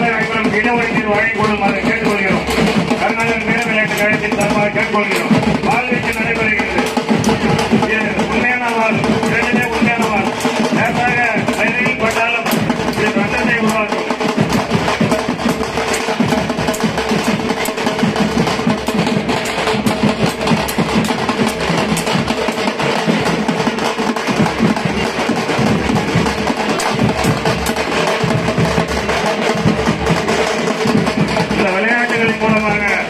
வேலை வாய்ப்பு இடஒதுக்கீடு வழங்கிக் கொள்ளுமாறு கேட்டுக்கொள்கிறோம். கர்நாடக மேல விளையாட்டு கழகத்தின் சார்பாக கேட்டுக்கொள்கிறோம். பாரதிய மூலமாக